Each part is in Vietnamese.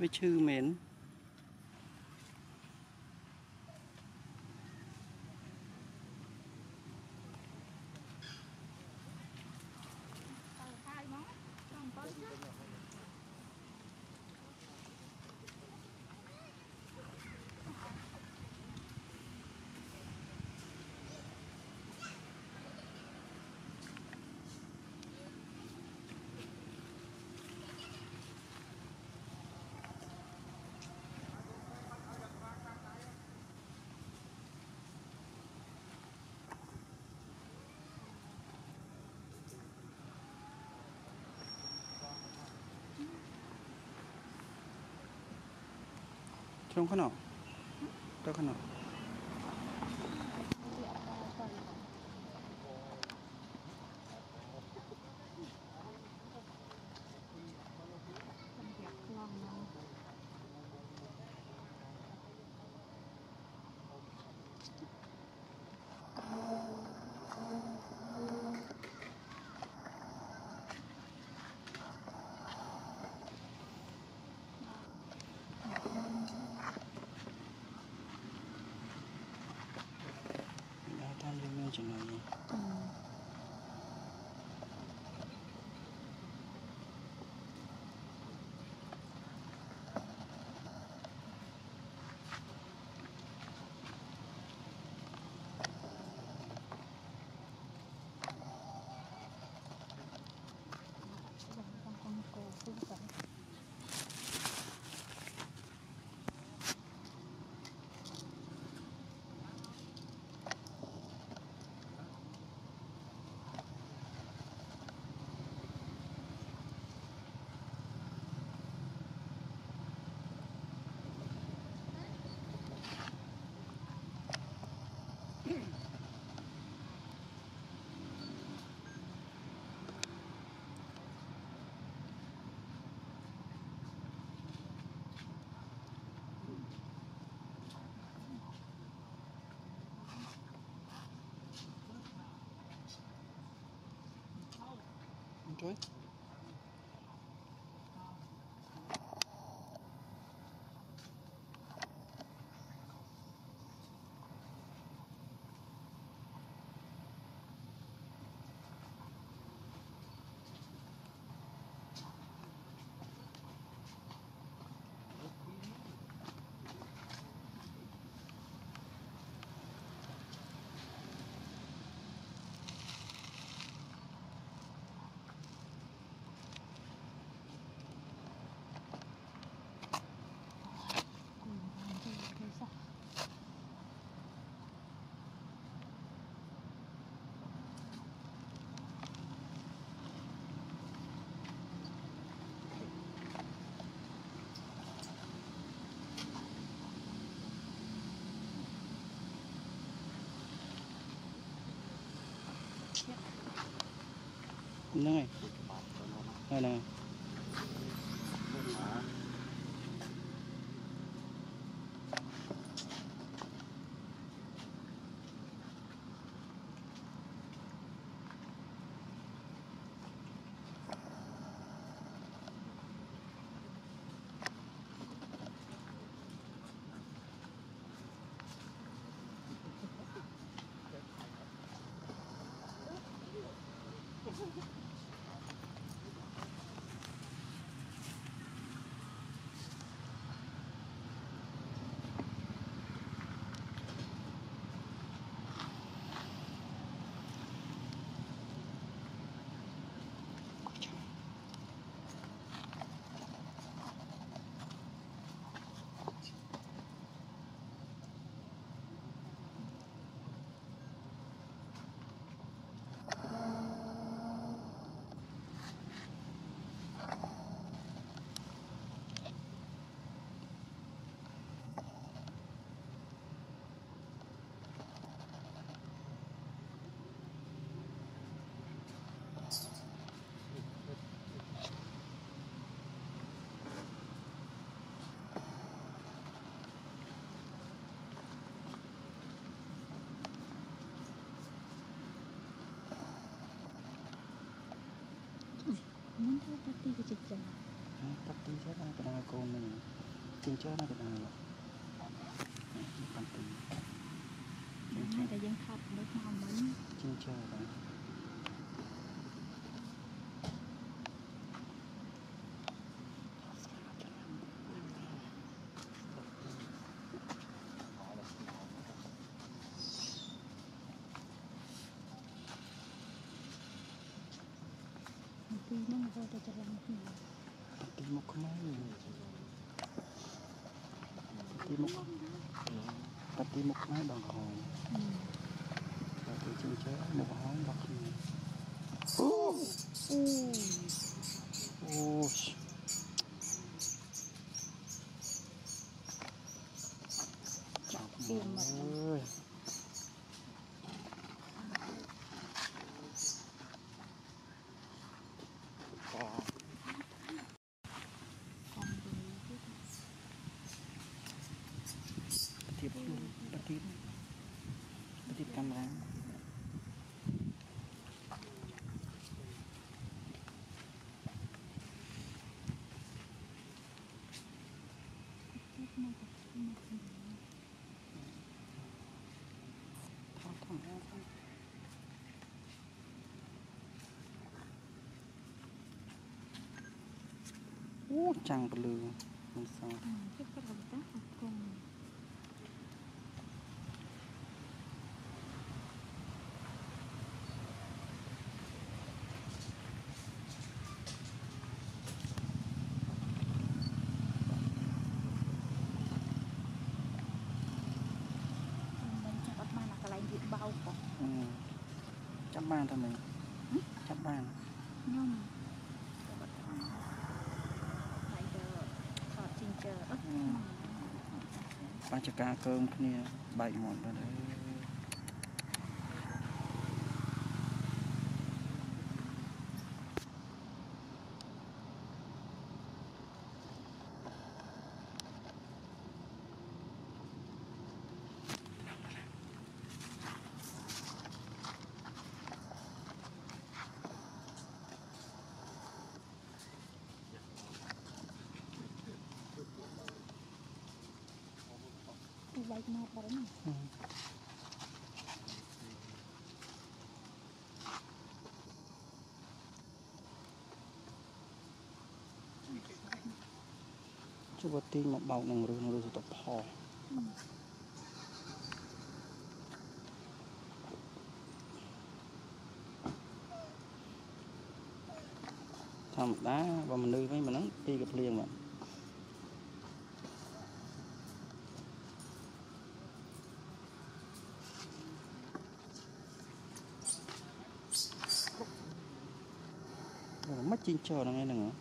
វាឈឺមែន ช่วงขนาดมก็ขนาด enjoy. นั่งไงอะไร ទីក៏ចិញ្ចឹមប៉ាទីចេះតែកណ្ដាលកូននេះចិញ្ចឹមតែកណ្ដាលប៉ាទីតែយើងខាត់ដូចមកមិនចិញ្ចឹមតែ patimok patimok na bằng hồn và tôi chưa chế một hón bạc này ô ô chọc អូចាំងពលឺមិនសោះទៀតក៏ទៅតាអត់កង បានតែមិញចាប់បានខ្ញុំបាចការកើមគ្នាបែកមាត់បាត់ហើយ បែកមកបាត់ហ្នឹងជួបទីមកបោកនឹងរឿងរឿងទៅផោធម្មតាបើមនុស្សវិញមិនហ្នឹងពីកភ្លៀងមក tin cho nó nghe nào?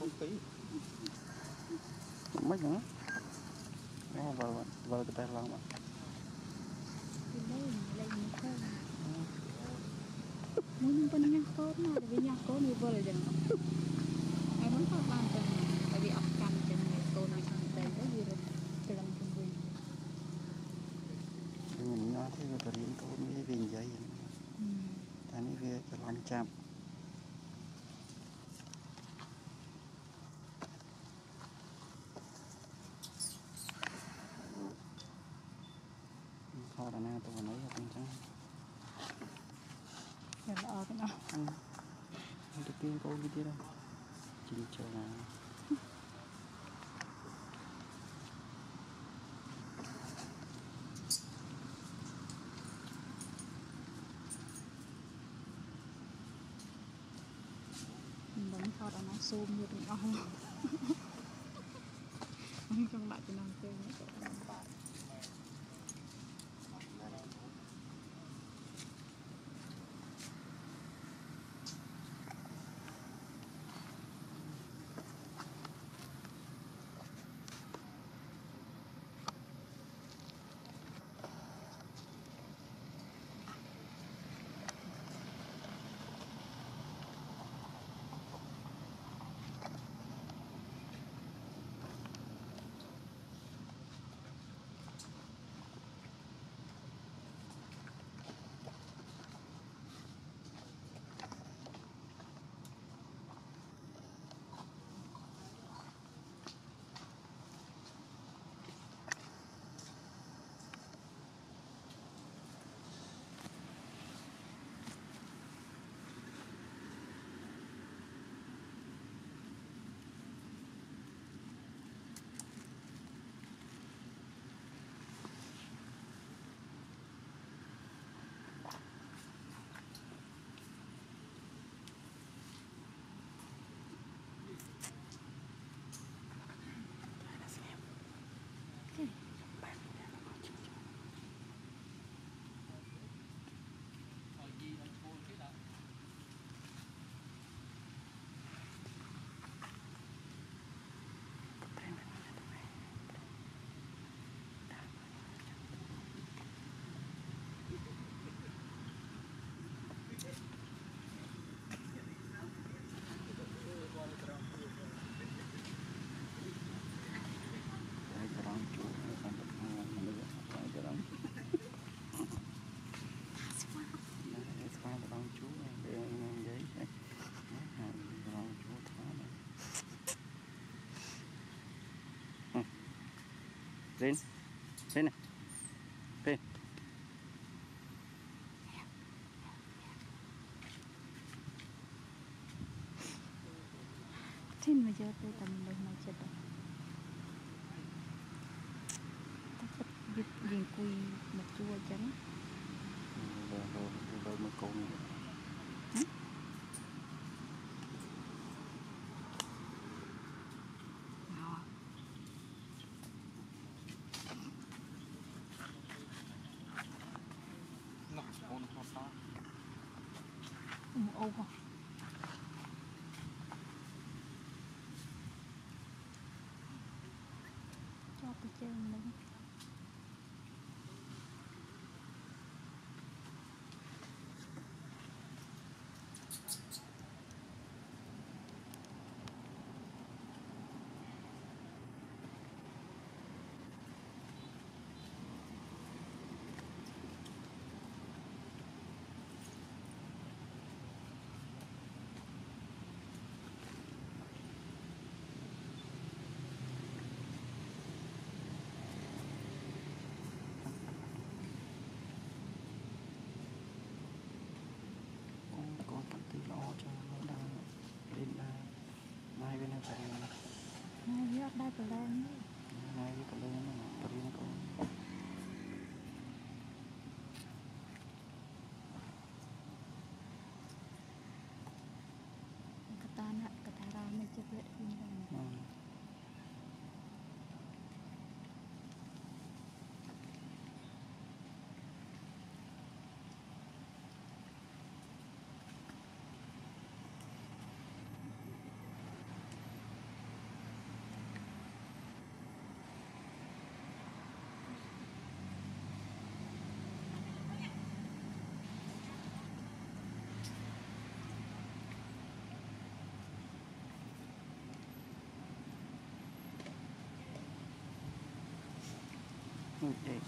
bốn ký mấy nữa nó vào vào cái tay lòng mà, muốn bên nhang cốt mà vì nhang cốt như vừa là dừng ai muốn cốt làm từng không Untuk pin kau gitu lah Cincau lah Bấm sau đó nó zoom như thế nào Không lại cho nàng tên nữa. lên. Lên này. Lên xin mà giờ tôi tầm đồng mà chết rồi. Ta bắt giật diện quy một chua chấm rồi rồi rồi mới câu ô không cho cái chân mình. Nah, iya, ada belum. Nah, iya, belum. Okay.